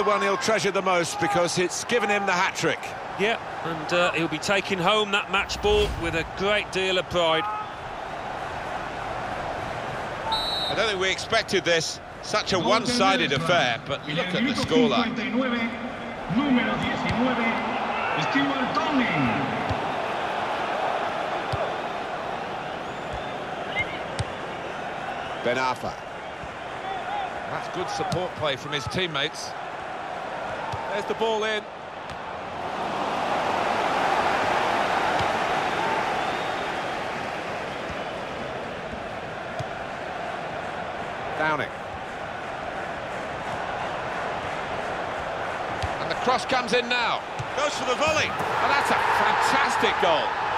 the one he'll treasure the most because it's given him the hat-trick. Yeah, and uh, he'll be taking home that match ball with a great deal of pride. I don't think we expected this, such a one-sided affair, but look at the scoreline. Número 19, Stewart Downing. Ben Arfa. That's good support play from his teammates. There's the ball in. Downing. And the cross comes in now. Goes for the volley. And that's a fantastic goal.